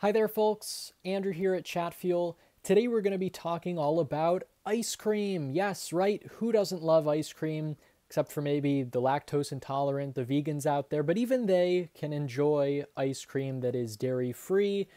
Hi there, folks. Andrew here at Chatfuel. Today we're going to be talking all about ice cream. Yes, right. Who doesn't love ice cream? Except for maybe the lactose intolerant, the vegans out there, but even they can enjoy ice cream that is dairy free.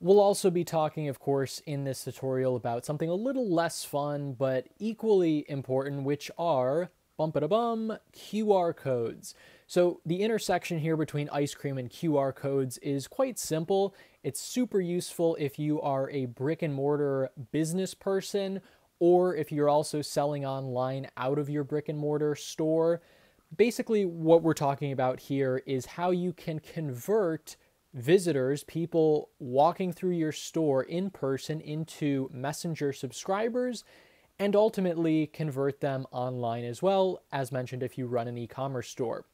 We'll also be talking, of course, in this tutorial about something a little less fun but equally important, which are bump it a bum QR codes. So the intersection here between ice cream and QR codes is quite simple. It's super useful if you are a brick and mortar business person or if you're also selling online out of your brick and mortar store. Basically, what we're talking about here is how you can convert visitors, people walking through your store in person, into messenger subscribers and ultimately convert them online as well, as mentioned if you run an e commerce store.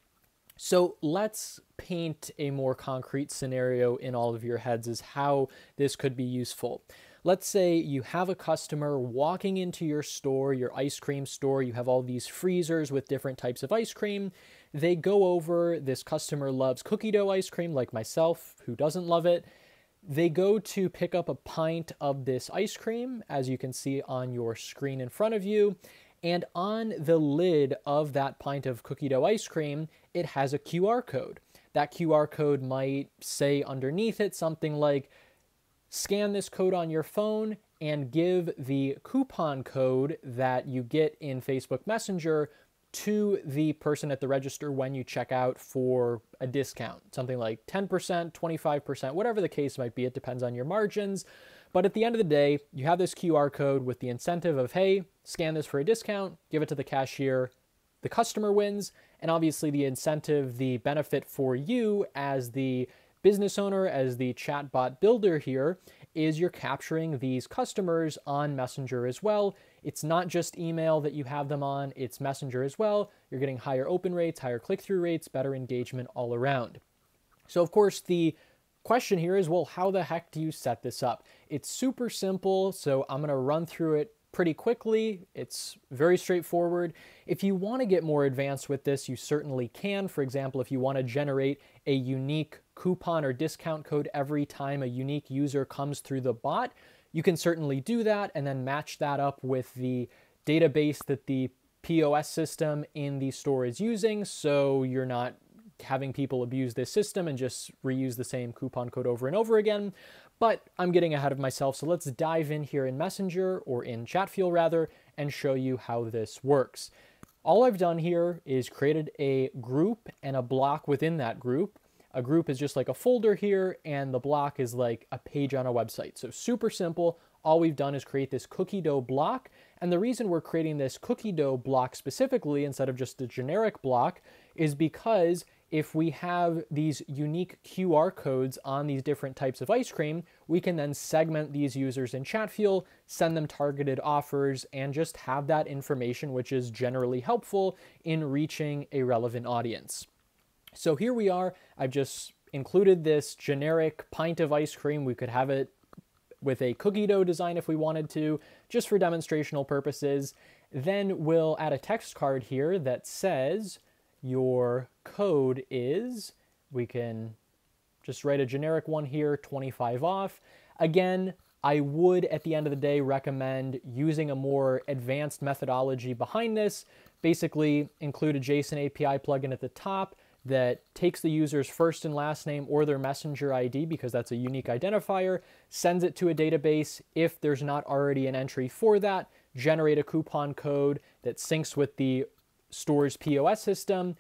So let's paint a more concrete scenario in all of your heads as how this could be useful. Let's say you have a customer walking into your store, your ice cream store, you have all these freezers with different types of ice cream. They go over, this customer loves cookie dough ice cream, like myself, who doesn't love it. They go to pick up a pint of this ice cream, as you can see on your screen in front of you, and on the lid of that pint of cookie dough ice cream, it has a QR code. That QR code might say underneath it something like scan this code on your phone and give the coupon code that you get in Facebook Messenger to the person at the register when you check out for a discount. Something like 10%, 25%, whatever the case might be. It depends on your margins. But at the end of the day, you have this QR code with the incentive of, hey, scan this for a discount, give it to the cashier, the customer wins, and obviously the incentive, the benefit for you as the business owner, as the chatbot builder here, is you're capturing these customers on Messenger as well. It's not just email that you have them on, it's Messenger as well. You're getting higher open rates, higher click through rates, better engagement all around. So, of course, the question here is well, how the heck do you set this up? It's super simple, so I'm going to run through it pretty quickly. It's very straightforward. If you want to get more advanced with this, you certainly can. For example, if you want to generate a unique coupon or discount code every time a unique user comes through the bot, you can certainly do that and then match that up with the database that the POS system in the store is using so you're not having people abuse this system and just reuse the same coupon code over and over again. But I'm getting ahead of myself, so let's dive in here in Messenger, or in Chatfuel rather, and show you how this works. All I've done here is created a group and a block within that group. A group is just like a folder here, and the block is like a page on a website. So super simple. All we've done is create this cookie dough block. And the reason we're creating this cookie dough block specifically instead of just a generic block is because if we have these unique QR codes on these different types of ice cream, we can then segment these users in Chatfuel, send them targeted offers, and just have that information, which is generally helpful in reaching a relevant audience. So here we are. I've just included this generic pint of ice cream. We could have it with a cookie dough design if we wanted to, just for demonstrational purposes. Then we'll add a text card here that says, your code is, we can just write a generic one here, 25 off. Again, I would, at the end of the day, recommend using a more advanced methodology behind this. Basically, include a JSON API plugin at the top that takes the user's first and last name or their messenger ID, because that's a unique identifier, sends it to a database. If there's not already an entry for that, generate a coupon code that syncs with the store's POS system,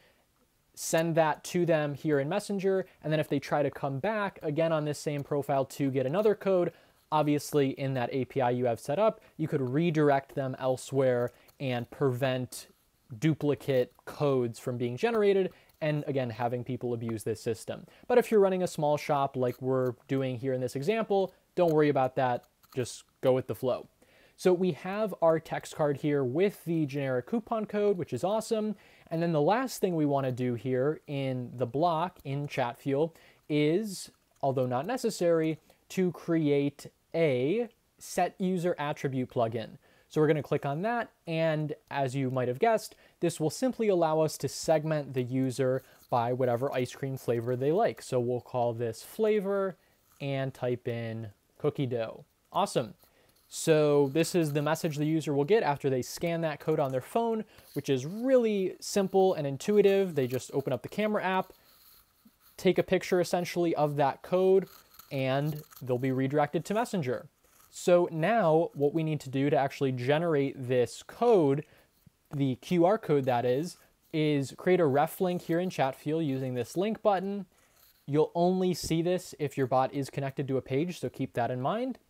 send that to them here in Messenger, and then if they try to come back again on this same profile to get another code, obviously in that API you have set up, you could redirect them elsewhere and prevent duplicate codes from being generated and again having people abuse this system. But if you're running a small shop like we're doing here in this example, don't worry about that, just go with the flow. So we have our text card here with the generic coupon code, which is awesome. And then the last thing we want to do here in the block in Chatfuel is, although not necessary, to create a set user attribute plugin. So we're going to click on that, and as you might have guessed, this will simply allow us to segment the user by whatever ice cream flavor they like. So we'll call this flavor, and type in cookie dough. Awesome. So this is the message the user will get after they scan that code on their phone, which is really simple and intuitive. They just open up the camera app, take a picture essentially of that code, and they'll be redirected to Messenger. So now what we need to do to actually generate this code, the QR code that is, is create a ref link here in Chatfuel using this link button. You'll only see this if your bot is connected to a page, so keep that in mind.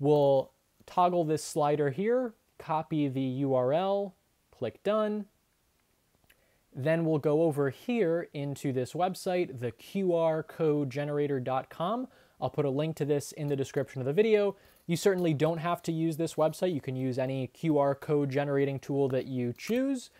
We'll toggle this slider here, copy the URL, click done. Then we'll go over here into this website, the qrcodegenerator.com. I'll put a link to this in the description of the video. You certainly don't have to use this website. You can use any QR code generating tool that you choose.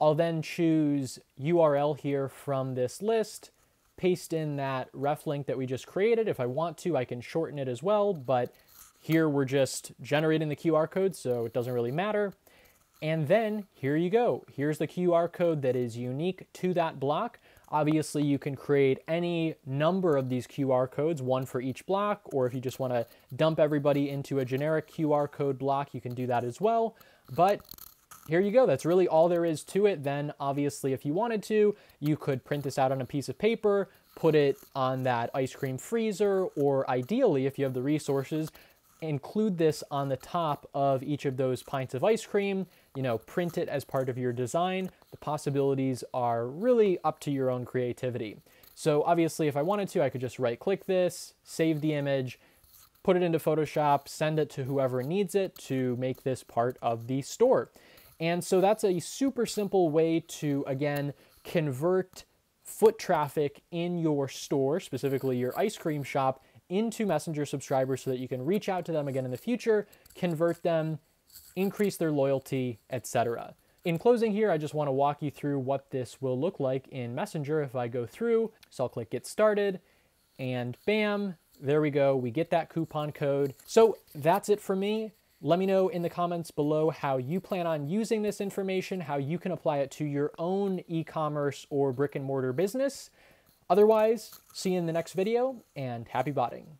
I'll then choose URL here from this list, paste in that ref link that we just created. If I want to, I can shorten it as well, but here we're just generating the QR code, so it doesn't really matter. And then here you go. Here's the QR code that is unique to that block. Obviously, you can create any number of these QR codes, one for each block, or if you just want to dump everybody into a generic QR code block, you can do that as well. But here you go. That's really all there is to it. Then, obviously, if you wanted to, you could print this out on a piece of paper, put it on that ice cream freezer, or ideally, if you have the resources, include this on the top of each of those pints of ice cream, you know, print it as part of your design. The possibilities are really up to your own creativity. So obviously if I wanted to, I could just right click this, save the image, put it into Photoshop, send it to whoever needs it to make this part of the store. And so that's a super simple way to, again, convert foot traffic in your store, specifically your ice cream shop, into Messenger subscribers so that you can reach out to them again in the future, convert them, increase their loyalty, etc. In closing here, I just want to walk you through what this will look like in Messenger if I go through. So I'll click Get Started, and bam, there we go. We get that coupon code. So that's it for me. Let me know in the comments below how you plan on using this information, how you can apply it to your own e-commerce or brick and mortar business. Otherwise, see you in the next video and happy botting.